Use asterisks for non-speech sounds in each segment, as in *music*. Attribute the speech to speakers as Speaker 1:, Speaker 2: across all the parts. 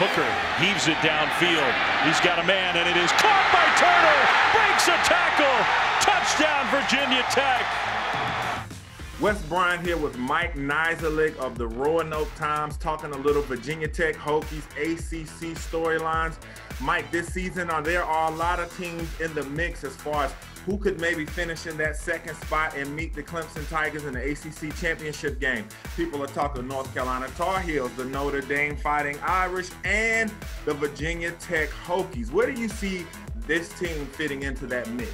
Speaker 1: Hooker heaves it downfield. He's got a man, and it is caught by Turner. Breaks a tackle. Touchdown, Virginia Tech.
Speaker 2: Wes Bryant here with Mike Niziolek of the Roanoke Times, talking a little Virginia Tech Hokies ACC storylines. Mike, this season are there are a lot of teams in the mix as far as who could maybe finish in that second spot and meet the Clemson Tigers in the ACC championship game. People are talking North Carolina Tar Heels, the Notre Dame Fighting Irish, and the Virginia Tech Hokies. Where do you see this team fitting into that mix?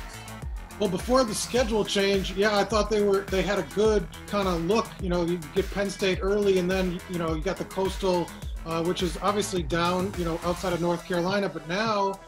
Speaker 3: Well, before the schedule change, yeah, I thought they were they had a good kind of look. You know, you get Penn State early, and then you know you got the Coastal, uh, which is obviously down, you know, outside of North Carolina. But now,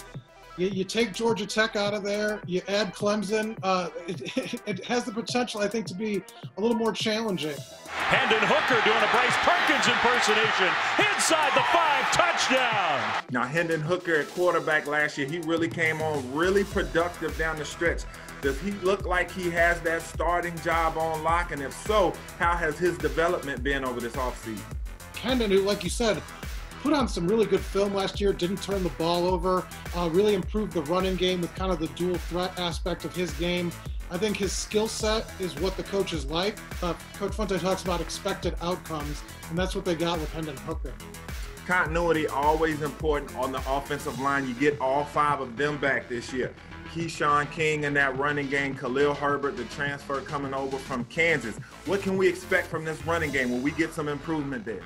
Speaker 3: you, you take Georgia Tech out of there, you add Clemson. Uh, *laughs* it, it, has the potential, I think, to be a little more challenging.
Speaker 1: Hendon Hooker doing a Bryce Perkins impersonation inside the five, touchdown.
Speaker 2: Now, Hendon Hooker at quarterback last year, he really came on really productive down the stretch. Does he look like he has that starting job on lock? And if so, how has his development been over this offseason?
Speaker 3: Hendon, who, like you said, put on some really good film last year, didn't turn the ball over, uh, really improved the running game with kind of the dual threat aspect of his game. I think his skill set is what the coaches like. Uh, Coach Fuente talks about expected outcomes, and that's what they got with Hendon Hooker.
Speaker 2: Continuity always important on the offensive line. You get all five of them back this year. Keshawn King in that running game, Khalil Herbert, the transfer coming over from Kansas. What can we expect from this running game? Will we get some improvement there?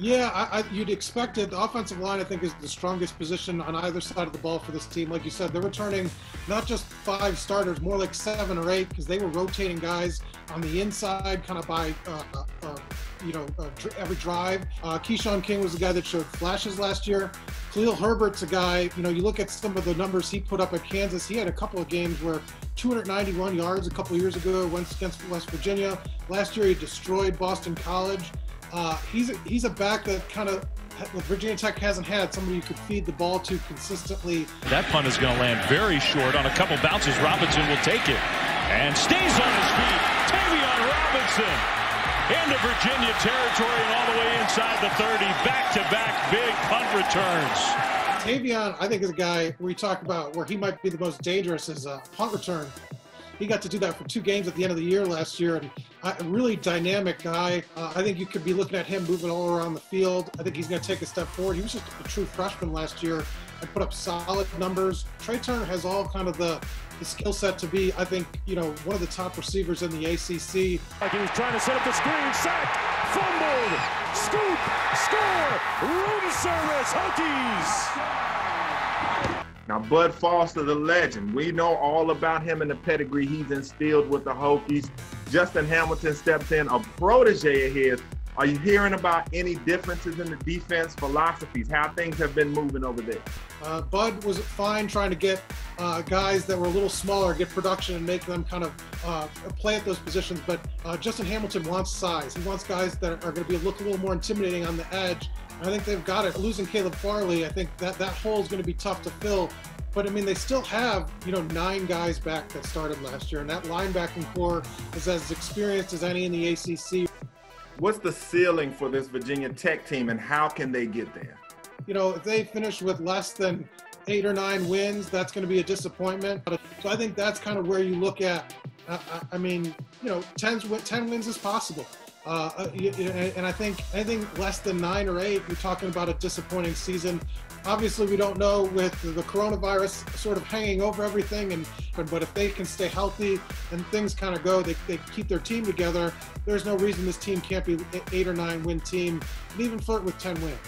Speaker 3: Yeah, I, I, you'd expect it. The offensive line, I think, is the strongest position on either side of the ball for this team. Like you said, they're returning not just five starters, more like seven or eight, because they were rotating guys on the inside, kind of by, uh, uh, uh you know, uh, every drive. Uh, Keshawn King was the guy that showed flashes last year. Khalil Herbert's a guy. You know, you look at some of the numbers he put up at Kansas. He had a couple of games where 291 yards a couple years ago against West Virginia. Last year, he destroyed Boston College. Uh, he's a, he's a back that kind of with Virginia Tech hasn't had somebody you could feed the ball to consistently.
Speaker 1: That punt is going to land very short on a couple bounces. Robinson will take it and stays on his feet. Tayvion Robinson into Virginia territory and all the way inside the 30. Back-to-back big punt returns.
Speaker 3: Tayvion, I think, is a guy we talk about where he might be the most dangerous as a punt return he got to do that for two games at the end of the year last year, and a really dynamic guy. Uh, I think you could be looking at him moving all around the field. I think he's going to take a step forward. He was just a true freshman last year and put up solid numbers. Tre Turner has all kind of the, the skill set to be, I think, you know, one of the top receivers in the ACC.
Speaker 1: Like he was trying to set up the screen, sack, fumbled, scoop, score, room service, Hokies.
Speaker 2: Now, Bud Foster, the legend, we know all about him and the pedigree he's instilled with the Hokies. Justin Hamilton steps in, a protege of his. Are you hearing about any differences in the defense philosophies, how things have been moving over there?
Speaker 3: Uh, Bud was fine trying to get uh, guys that were a little smaller, get production and make them kind of uh, play at those positions. But uh, Justin Hamilton wants size. He wants guys that are going to be look a little more intimidating on the edge I think they've got it. Losing Caleb Farley, I think that that hole is going to be tough to fill. But I mean, they still have you know nine guys back that started last year, and that linebacking corps is as experienced as any in the ACC.
Speaker 2: What's the ceiling for this Virginia Tech team, and how can they get there?
Speaker 3: You know, if they finish with less than eight or nine wins, that's going to be a disappointment. So I think that's kind of where you look at. I, I mean, you know, 10, 10 wins is possible. Uh, and I think anything less than nine or eight, you're talking about a disappointing season. Obviously, we don't know with the coronavirus sort of hanging over everything, and but if they can stay healthy and things kind of go, they, they keep their team together. There's no reason this team can't be eight or nine win team and even flirt with ten wins.